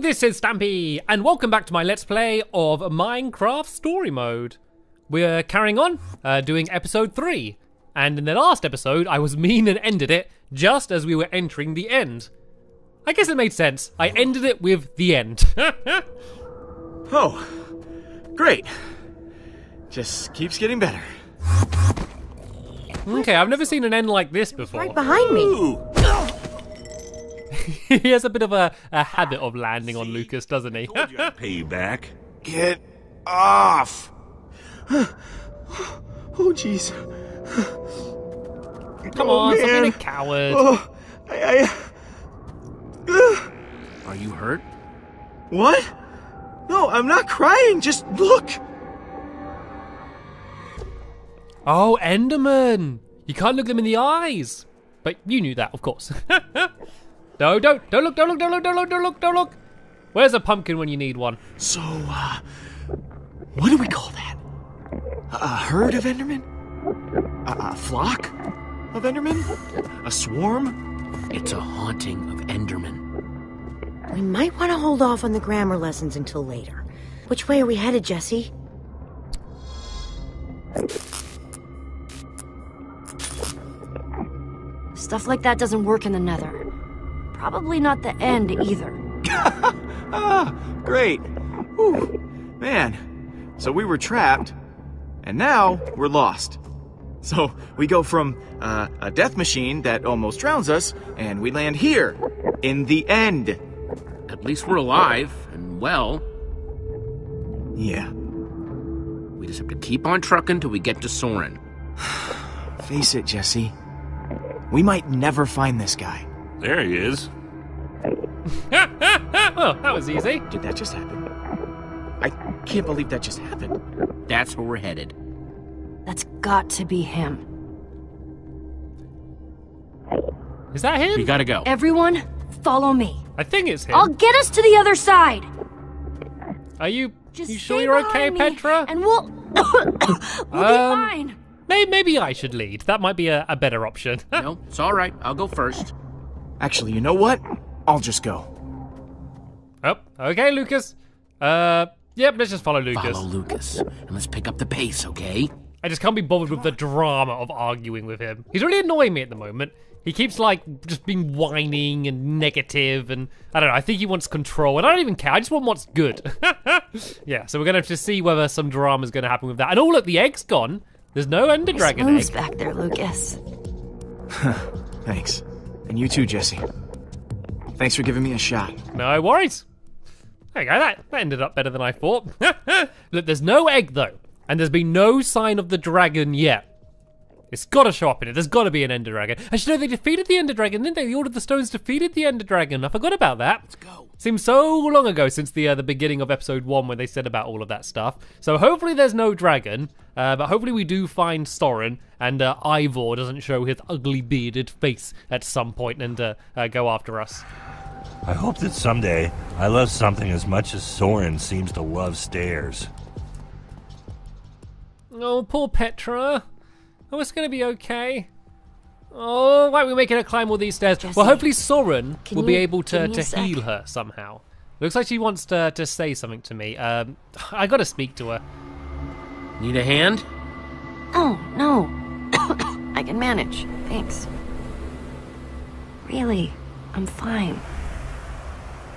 this is Stampy, and welcome back to my Let's Play of Minecraft Story Mode. We're carrying on, uh, doing episode 3, and in the last episode, I was mean and ended it just as we were entering the end. I guess it made sense. I ended it with the end. Oh, great. Just keeps getting better. okay, I've never seen an end like this before. Right behind me. Ooh, he has a bit of a, a habit of landing on Lucas, doesn't he? Told you I'd pay you back. get off. oh, jeez. Come Oh, on, stop being a man. coward. Oh, I, I. Ugh. Uh, Are you hurt? What? No, I'm not crying. Just look. Oh, Enderman! You can't look them in the eyes. But you knew that, of course. no, don't, don't look, don't look, don't look, don't look, don't look, don't look. Where's a pumpkin when you need one? So, uh, what do we call that? A, a herd of Endermen? A, a flock of Endermen? A swarm? It's a haunting of Enderman. We might want to hold off on the grammar lessons until later. Which way are we headed, Jesse? Stuff like that doesn't work in the nether. Probably not the end either. Ah, great. Whew. Man, so we were trapped, and now we're lost. So we go from uh, a death machine that almost drowns us, and we land here, in the end. At least we're alive and well. Yeah, We just have to keep on trucking till we get to Soren. face it, Jesse. We might never find this guy. There he is. well, that was easy. Did that just happen? I can't believe that just happened. That's where we're headed. That's got to be him. Is that him? We gotta go. Everyone, follow me. I think it's him. I'll get us to the other side. Are you, Just you sure you're okay, me, Petra? And we'll we'll be Um, fine. Maybe, maybe I should lead. That might be a, a better option. no, it's all right. I'll go first. Actually, you know what? I'll just go. oh, okay, Lucas. Uh, yep, let's just follow Lucas. Follow Lucas, and let's pick up the pace, okay? I just can't be bothered with the drama of arguing with him. He's really annoying me at the moment. He keeps like just being whining and negative, and I don't know. I think he wants control, and I don't even care. I just want what's good. yeah, so we're gonna have to see whether some drama is gonna happen with that. And oh look, the egg's gone. There's no Ender Dragon Spoon's egg. back there, Lucas. Thanks. And you too, Jesse. Thanks for giving me a shot. No worries. There you go. That, that ended up better than I thought. look, there's no egg though, and there's been no sign of the dragon yet. It's got to show up in it. There's got to be an Ender Dragon. Actually, no, they defeated the Ender Dragon, didn't they? The Order of the Stones defeated the Ender Dragon. I forgot about that. Let's go. Seems so long ago since the uh, the beginning of episode one when they said about all of that stuff. So hopefully there's no dragon, uh, but hopefully we do find Soren and uh, Ivor doesn't show his ugly bearded face at some point and uh, uh, go after us. I hope that someday I love something as much as Soren seems to love stairs. Oh, poor Petra. Oh, it's gonna be okay. Oh, why are we making her climb all these stairs? Jesse, well, hopefully Soren can will be you able to, to heal her somehow. Looks like she wants to, to say something to me. Um, I gotta speak to her. Need a hand? Oh, no. I can manage. Thanks. Really, I'm fine.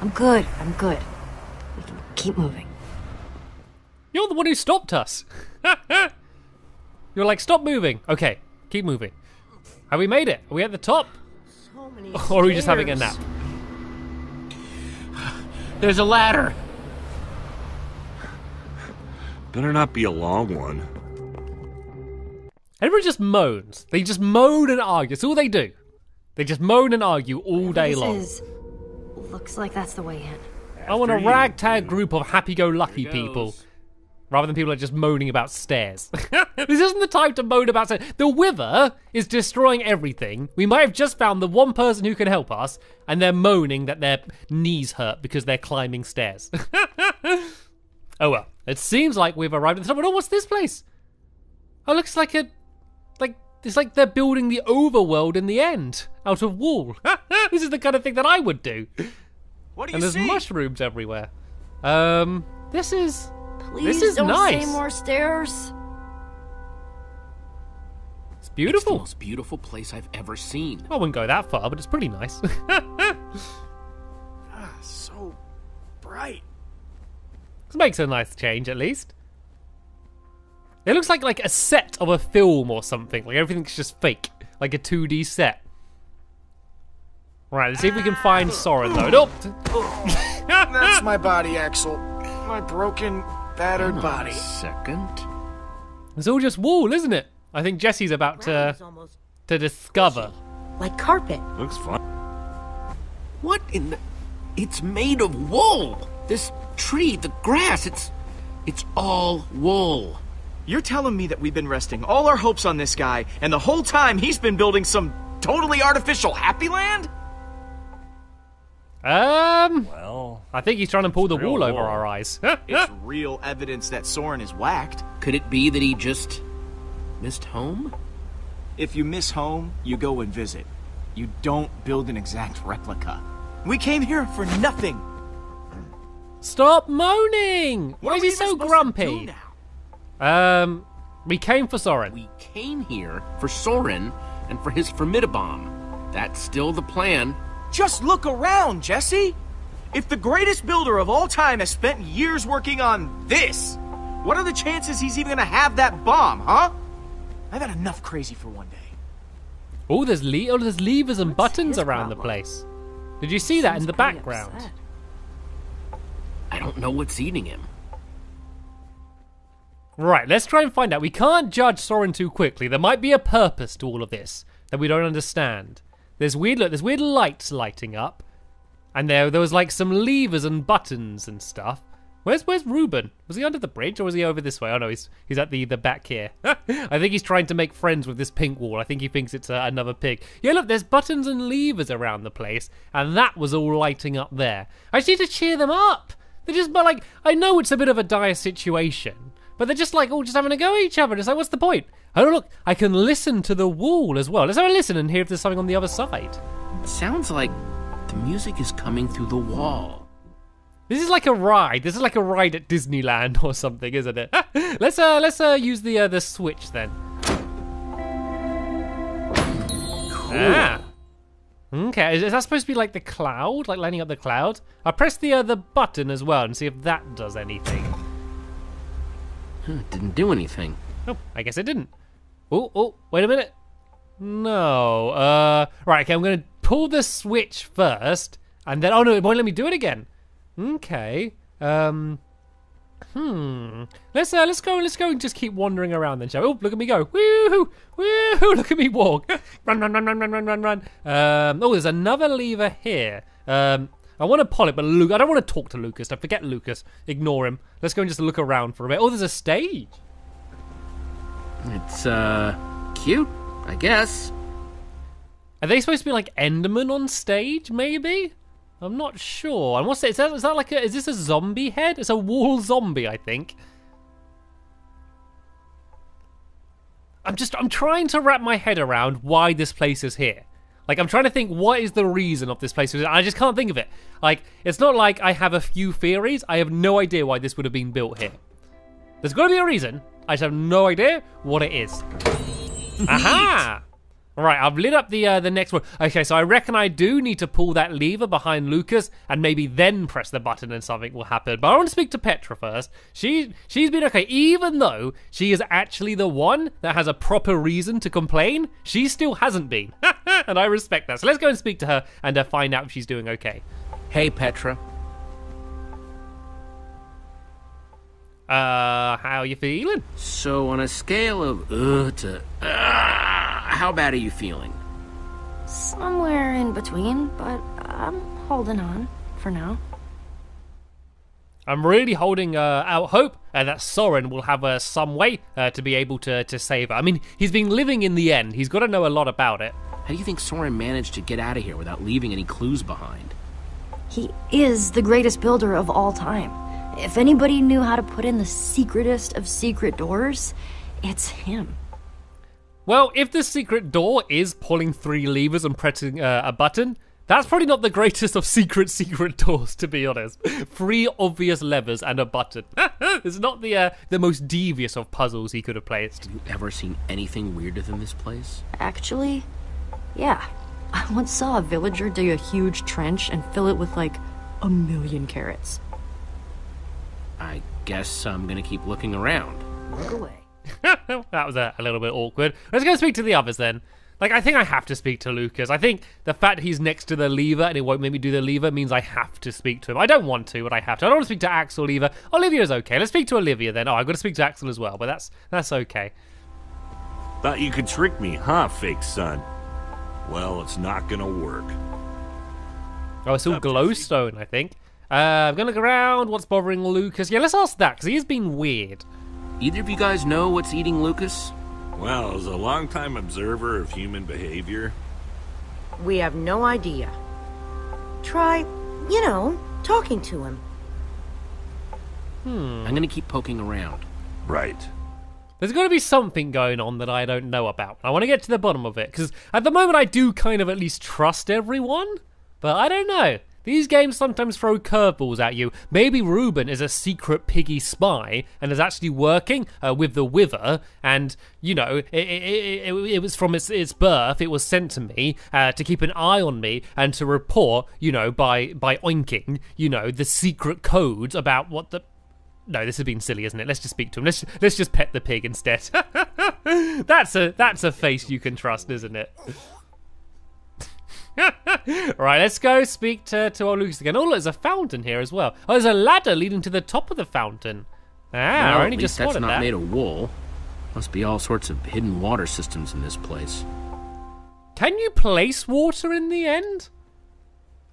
I'm good. I'm good. We can keep moving. You're the one who stopped us. You're like, stop moving. Okay, keep moving. Have we made it? Are we at the top? So many Or are we just having a nap? There's a ladder. Better not be a long one. Everyone just moans. They just moan and argue. That's all they do. They just moan and argue all day this long. is. Looks like that's the way in. I want a After you. ragtag group of happy-go-lucky people, goes. Rather than people are just moaning about stairs. this isn't the time to moan about stairs. The Wither is destroying everything. We might have just found the one person who can help us, and they're moaning that their knees hurt because they're climbing stairs. oh well. It seems like we've arrived at the top. Oh, what's this place? Oh, looks like a like it's like they're building the overworld in the end out of wool. this is the kind of thing that I would do. What do you and there's see? mushrooms everywhere. Um, this is Please is don't nice. say more stairs. it's beautiful. It's the most beautiful place I've ever seen. I wouldn't go that far, but it's pretty nice. Ah, so bright. this makes a nice change, at least. It looks like like a set of a film or something. Like everything's just fake, like a 2D set. Right, let's see if we can find Soren though. Oh, That's my body, Axel. My broken, battered Hang on body. a second. it's all just wool, isn't it? I think Jesse's about to to discover. like carpet. Looks fun. What in the... It's made of wool! This tree, the grass, it's... It's all wool. You're telling me that we've been resting all our hopes on this guy, and the whole time he's been building some totally artificial happy land? Um, Well, I think he's trying to pull the real wool over our eyes. It's real evidence that Soren is whacked. Could it be that he just... missed home? If you miss home, you go and visit. You don't build an exact replica. We came here for nothing. Stop moaning! Why What is are he we so even supposed to grumpy? Um, we came for Soren. We came here for Soren and for his Formidabomb. That's still the plan. Just look around, Jesse. If the greatest builder of all time has spent years working on this, what are the chances he's even gonna have that bomb, huh? I've had enough crazy for one day. Oh, there's le- oh, there's levers and buttons his around the place. Did you see that in the background? upset. I don't know what's eating him. Right, let's try and find out. We can't judge Soren too quickly. There might be a purpose to all of this that we don't understand. There's weird look, there's weird lights lighting up. And there there was like some levers and buttons and stuff. Where's where's Ruben? Was he under the bridge or was he over this way? Oh no, he's he's at the the back here. I think he's trying to make friends with this pink wall. I think he thinks it's uh, another pig. Yeah, look, there's buttons and levers around the place, and that was all lighting up there. I just need to cheer them up. They're just but like I know it's a bit of a dire situation, but they're just like all just having a go at each other. It's like what's the point? Oh look, I can listen to the wall as well. Let's have a listen and hear if there's something on the other side. Sounds like the music is coming through the wall. This is like a ride. This is like a ride at Disneyland or something, isn't it? let's uh let's uh use the uh, the switch then. Ah. Okay, is, is that supposed to be like the cloud, like lining up the cloud? I press the uh, the button as well and see if that does anything. Huh, Didn't do anything. Oh, I guess it didn't. Oh, oh, wait a minute. No. Uh, right. Okay, I'm gonna pull the switch first, and then oh no, it won't let me do it again. Okay. Um. Hmm. Let's uh, let's go. Let's go and just keep wandering around then, shall we? Oh, look at me go! Woo! Woo! Look at me walk! run! Run! Run! Run! Run! Run! Run! Run! Um. Oh, there's another lever here. Um. I want to pull it, but Luke, I don't want to talk to Lucas. Don't forget Lucas. Ignore him. Let's go and just look around for a bit. Oh, there's a stage. It's, uh, cute, I guess. Are they supposed to be like Enderman on stage? Maybe. I'm not sure. And what's that? Is that, is that like a? Is this a zombie head? It's a wall zombie, I think. I'm just. I'm trying to wrap my head around why this place is here. Like I'm trying to think what is the reason of this place. I just can't think of it. Like it's not like I have a few theories. I have no idea why this would have been built here. There's got to be a reason. I just have no idea what it is. Aha! All right, I've lit up the uh, the next one. Okay, so I reckon I do need to pull that lever behind Lucas and maybe then press the button and something will happen. But I want to speak to Petra first. She she's been okay, even though she is actually the one that has a proper reason to complain. She still hasn't been, and I respect that. So let's go and speak to her and uh, find out if she's doing okay. Hey, Petra. Uh, how you feeling? So, on a scale of uh to uh, how bad are you feeling? Somewhere in between, but I'm holding on for now. I'm really holding uh, out hope uh, that Soren will have uh, some way uh, to be able to, to save her. I mean, he's been living in the end. He's got to know a lot about it. How do you think Soren managed to get out of here without leaving any clues behind? He is the greatest builder of all time. If anybody knew how to put in the secretest of secret doors, it's him. Well, if the secret door is pulling three levers and pressing uh, a button, That's probably not the greatest of secret, secret doors, to be honest. Three obvious levers and a button. it's not the uh, the most devious of puzzles he could have placed. Have You ever seen anything weirder than this place? Actually, yeah. I once saw a villager dig a huge trench and fill it with like a million carrots. I guess I'm gonna keep looking around. Look away. that was a, a little bit awkward. Let's go speak to the others then. Like, I think I have to speak to Lucas. I think the fact he's next to the lever and it won't make me do the lever means I have to speak to him. I don't want to, but I have to. I don't want to speak to Axel either. Olivia's okay. Let's speak to Olivia then. Oh, I've got to speak to Axel as well, but that's that's okay. Thought you could trick me, huh, fake son? Well, it's not gonna work. Oh, it's all glowstone, I think. Uh, I'm gonna look around. What's bothering Lucas? Yeah, let's ask that because he's been weird. Either of you guys know what's eating Lucas? Well, as a longtime observer of human behavior, We have no idea. Try, you know, talking to him. Hmm. I'm gonna keep poking around. right. There's got to be something going on that I don't know about. I want to get to the bottom of it because at the moment I do kind of at least trust everyone, but I don't know. These games sometimes throw curveballs at you. Maybe Ruben is a secret piggy spy and is actually working uh, with the Wither, and you know, it, it, it, it, was from its, its birth. It was sent to me uh, to keep an eye on me and to report, you know, by by oinking, you know, the secret codes about what the no, this has been silly, isn't it? Let's just speak to him. Let's let's just pet the pig instead. that's a that's a face you can trust, isn't it? right, let's go speak to to old Lucas again. Oh, look, there's a fountain here as well. Oh, there's a ladder leading to the top of the fountain. Ah, Well, I only just that's spotted not that. made of wool. Must be all sorts of hidden water systems in this place. Can you place water in the end?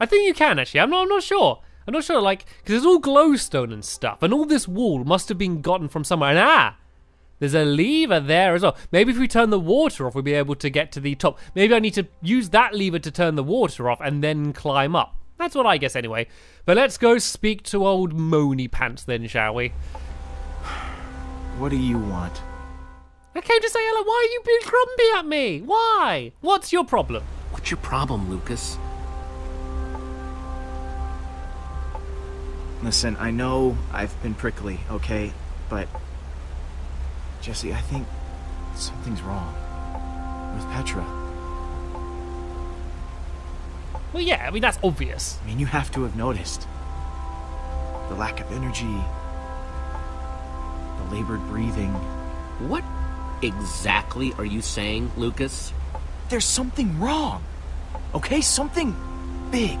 I think you can actually. I'm not. I'm not sure. I'm not sure. Like, because it's all glowstone and stuff, and all this wool must have been gotten from somewhere. And ah, there's a lever there as well. Maybe if we turn the water off, we'll be able to get to the top. Maybe I need to use that lever to turn the water off and then climb up. That's what I guess anyway. But let's go speak to old Moni Pants then, shall we? What do you want? I came to say hello. Why are you being grumpy at me? Why? What's your problem? What's your problem, Lucas? Listen, I know I've been prickly, okay? But. Jesse, I think something's wrong. With Petra. Well, yeah. I mean that's obvious. I mean, you have to have noticed. The lack of energy. The labored breathing. What exactly are you saying, Lucas? There's something wrong. Okay? Something big.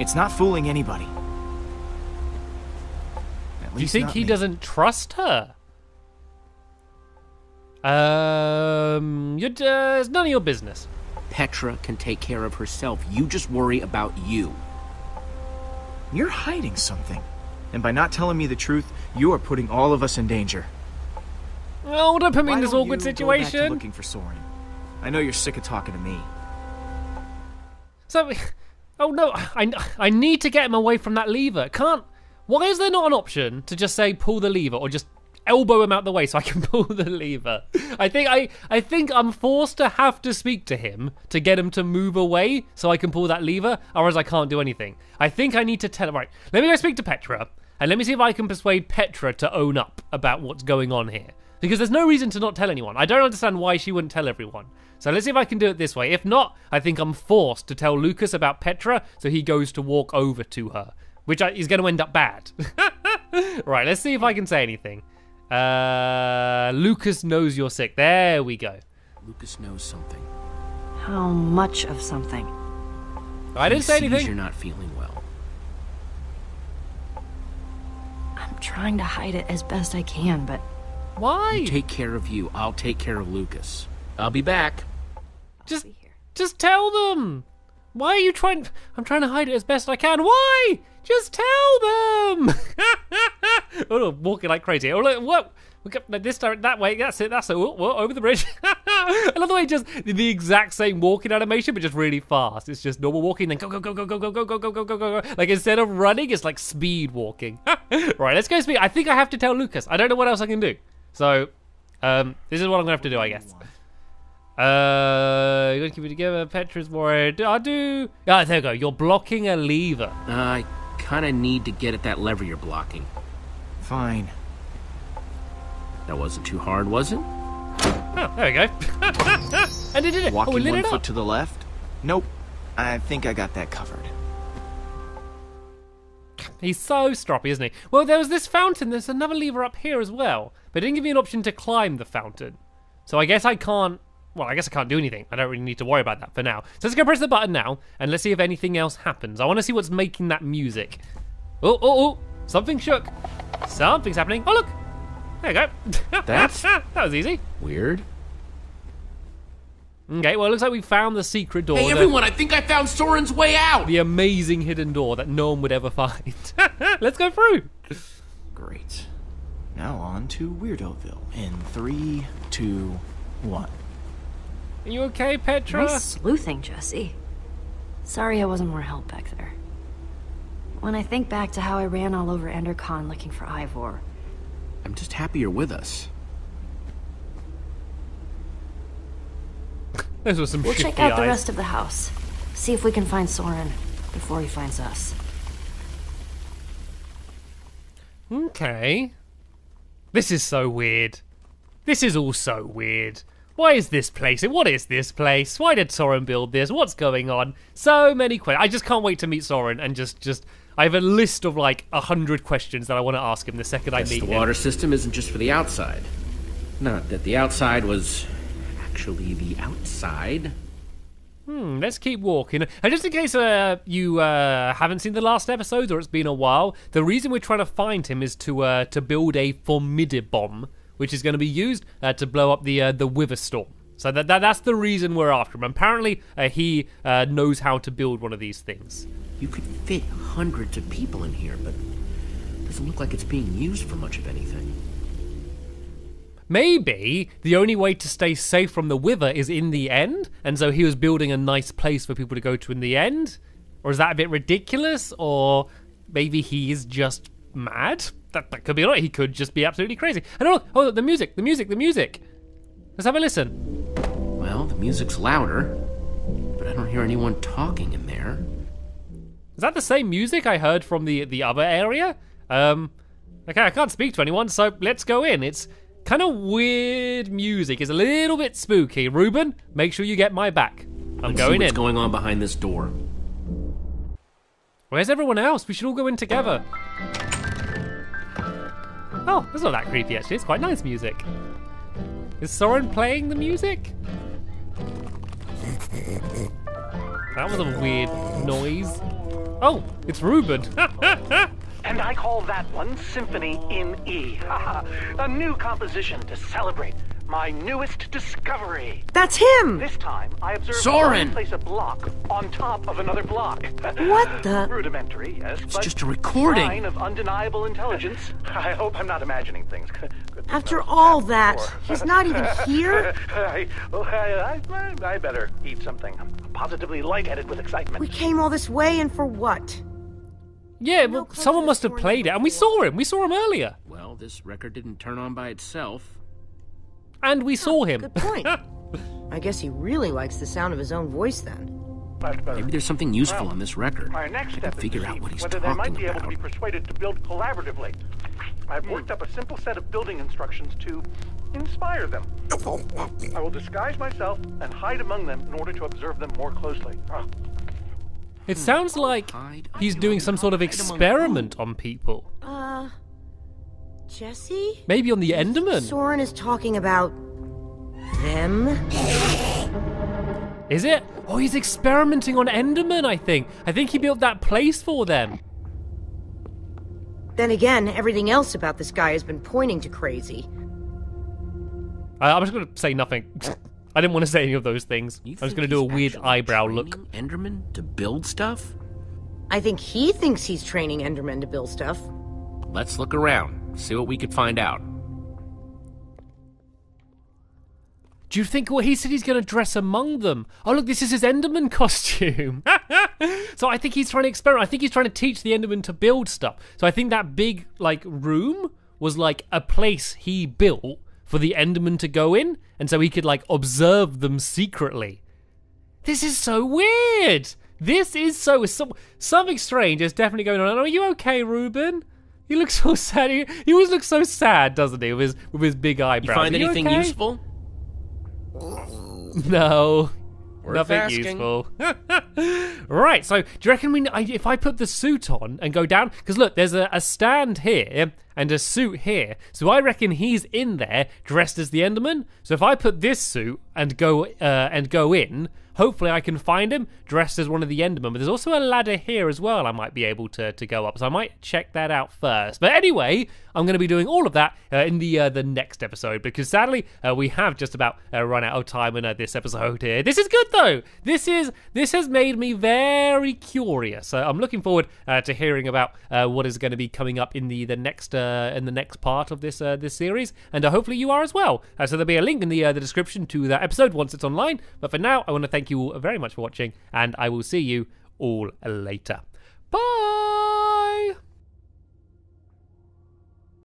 It's not fooling anybody. At Do you think he me. doesn't trust her? Um, you're, uh, it's none of your business. Petra can take care of herself. You just worry about you. You're hiding something. And by not telling me the truth, you are putting all of us in danger. Oh, don't put me in this awkward you go back to situation. looking for Soren. I know you're sick of talking to me. So, oh no, I, I need to get him away from that lever. Can't. Why is there not an option to just say pull the lever or just elbow him out the way so I can pull the lever? I think I, I think I'm forced to have to speak to him to get him to move away so I can pull that lever, otherwise I can't do anything. I think I need to tell. Right, let me go speak to Petra and let me see if I can persuade Petra to own up about what's going on here. Because there's no reason to not tell anyone. I don't understand why she wouldn't tell everyone. So let's see if I can do it this way. If not, I think I'm forced to tell Lucas about Petra, so he goes to walk over to her, which is going to end up bad. right, let's see if I can say anything. Uh, Lucas knows you're sick. There we go. Lucas knows something. How much of something? I didn't He say sees anything. You're not feeling well. I'm trying to hide it as best I can, but Why? Take care of you. I'll take care of Lucas. I'll be back. Just, be here. just tell them. Why are you trying? I'm trying to hide it as best I can. Why? Just tell them. oh, walking like crazy. Oh, look, what? We got this direct that way. That's it. That's it. Whoa, over the bridge. I love the way just the exact same walking animation, but just really fast. It's just normal walking, then go go go go go go go go go go go go go. Like instead of running, it's like speed walking. right, let's go speed. I think I have to tell Lucas. I don't know what else I can do. So, um, this is what I'm gonna have to do, I guess. Uh, you gotta keep it together. Petra's worried. I do. Ah, there you go. You're blocking a lever. Uh, I kind of need to get at that lever you're blocking. Fine. That wasn't too hard, was it? Oh, there we go. and it did it. oh, Walking we lit one it foot up. to the left? Nope. I think I got that covered. He's so stroppy, isn't he? Well, there was this fountain. There's another lever up here as well, but it didn't give me an option to climb the fountain. So I guess I can't. Well, I guess I can't do anything. I don't really need to worry about that for now. So let's go press the button now, and let's see if anything else happens. I want to see what's making that music. Oh, oh, oh! Something shook. Something's happening. Oh, look! There you go. That's- that was easy. Weird. Okay, well, it looks like we found the secret door. Hey, everyone, I think I found Soren's way out! the amazing hidden door that no one would ever find. let's go through. Great. Now on to Weirdoville in three, two, one. Are you okay, Petra? Nice sleuthing, Jesse. Sorry I wasn't more help back there. When I think back to how I ran all over Endercon looking for Ivor, I'm just happy you're with us. Those were some we'll check out the rest of the house. See if we can find Soren before he finds us. Okay. This is so weird. This is all so weird. Why is this place? What is this place? Why did Soren build this? What's going on? So many questions. I just can't wait to meet Soren and just, just. I have a list of like a hundred questions that I want to ask him the second I Guess meet the him. water system isn't just for the outside. Not that the outside was actually the outside. Hmm, let's keep walking. And just in case uh, you uh, haven't seen the last episode or it's been a while, the reason we're trying to find him is to uh, to build a formidibomb, which is going to be used uh, to blow up the uh, the Wither Storm. So that, that that's the reason we're after him. Apparently, uh, he uh, knows how to build one of these things. You could fit hundreds of people in here, but it doesn't look like it's being used for much of anything. Maybe the only way to stay safe from the Wither is in the end, and so he was building a nice place for people to go to in the end? Or is that a bit ridiculous? Or maybe he's just mad? That, that could be right. He could just be absolutely crazy. And oh, look, oh, the music, the music, the music. Let's have a listen. Well, the music's louder, but I don't hear anyone talking in there. Is that the same music I heard from the the other area? Um, okay, I can't speak to anyone, so let's go in. It's kind of weird music. It's a little bit spooky. Ruben, make sure you get my back. I'm Let's see what's in. going on behind this door. Where's everyone else? We should all go in together. Oh, that's not that creepy actually. It's quite nice music. Is Soren playing the music? That was a weird noise. Oh, it's Ruben. And I call that one Symphony in E. a new composition to celebrate my newest discovery. That's him! This time, I observed Soren! place a block on top of another block. What the- Rudimentary, yes, It's but just a recording. Sign of undeniable intelligence. I hope I'm not imagining things. After all that, he's not even here? I, I, I, I better eat something. I'm positively lightheaded with excitement. We came all this way and for what? yeah, No well, someone must have played it, and we saw him. We saw him earlier, Well, this record didn't turn on by itself. And we saw him. Good point. I guess he really likes the sound of his own voice then. Maybe there's something useful Well, on this record. My next I can step figure out what he's whether they might talking be able to be persuaded to build collaboratively. I've worked up a simple set of building instructions to inspire them. I will disguise myself and hide among them in order to observe them more closely. Ah, It sounds like he's doing some sort of experiment on people. Uh. Jesse? Maybe on the Enderman. Soren is talking about. them? Is it? Oh, he's experimenting on Enderman, I think. I think he built that place for them. Then again, everything else about this guy has been pointing to crazy. Uh, I'm just going to say nothing. I didn't want to say any of those things. You I was going to do a weird eyebrow look. Enderman to build stuff? I think he thinks he's training Enderman to build stuff. Let's look around, see what we could find out. Do you think, well, he said he's going to dress among them? Oh, look, this is his Enderman costume. so I think he's trying to experiment. I think he's trying to teach the Enderman to build stuff. So I think that big, like, room was like a place he built for the Enderman to go in, and so he could like observe them secretly. This is so weird. This is so some, something strange is definitely going on. Are you okay, Ruben? He looks so sad. He, he always looks so sad, doesn't he, with his with his big eyebrows. You find you anything okay? useful? No. Worth Nothing asking. useful. right, so do you reckon we, if I put the suit on and go down? Because look, there's a, a stand here and a suit here. So I reckon he's in there dressed as the Enderman. So if I put this suit and go uh, and go in, hopefully I can find him dressed as one of the Endermen. But there's also a ladder here as well. I might be able to to go up. So I might check that out first. But anyway, I'm going to be doing all of that uh, in the uh, the next episode because sadly uh, we have just about uh, run out of time in uh, this episode here. This is good though. This is this has made me very curious. I'm looking forward to hearing about what is going to be coming up in the the next in the next part of this this series, and hopefully you are as well. So there'll be a link in the the description to that episode once it's online. But for now, I want to thank you all very much for watching, and I will see you all later. Bye.